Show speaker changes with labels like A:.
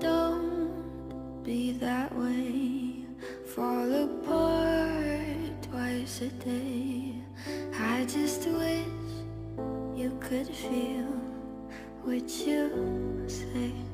A: Don't be that way. Fall apart twice a day. I just wish you could feel what you say.